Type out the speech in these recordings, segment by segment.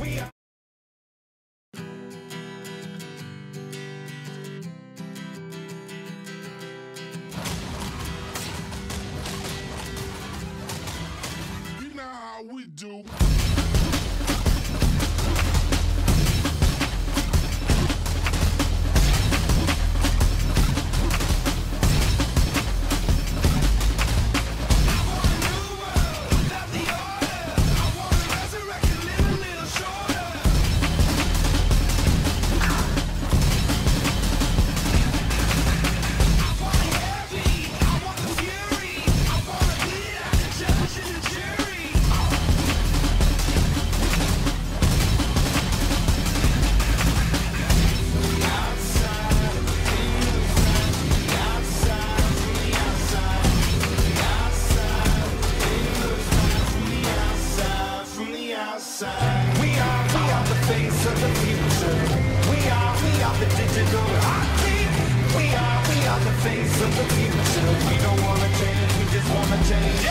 We are. You know how we do the digital heartbeat. We are, we are the face of the future. We don't wanna change, we just wanna change.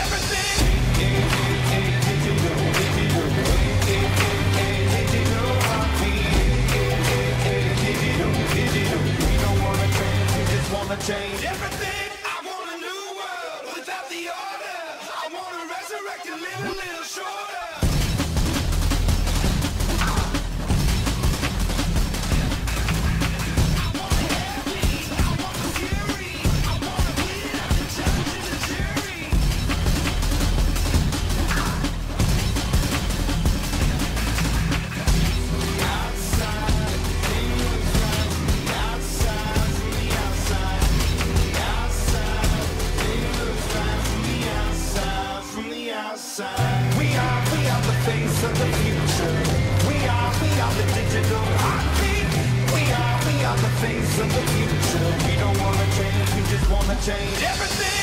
We are, we are the face of the future. We are, we are the digital heartbeat. We are, we are the face of the future. We don't wanna change, we just wanna change everything.